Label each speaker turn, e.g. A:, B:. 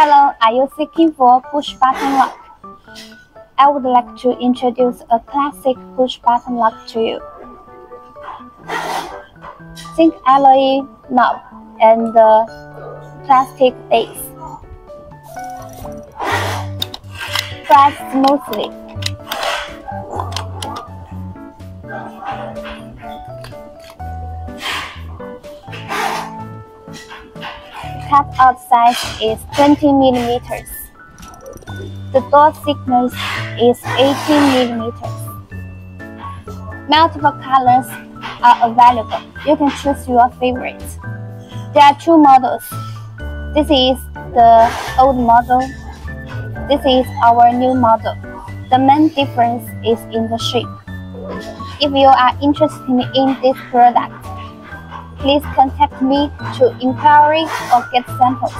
A: Hello, are you seeking for push button lock? I would like to introduce a classic push button lock to you. Zinc alloy knob and the plastic base. Press smoothly. Cutout size is 20 millimeters. The door thickness is 18 millimeters. Multiple colors are available. You can choose your favorite. There are two models. This is the old model. This is our new model. The main difference is in the shape. If you are interested in this product, please contact me to inquiry or get samples.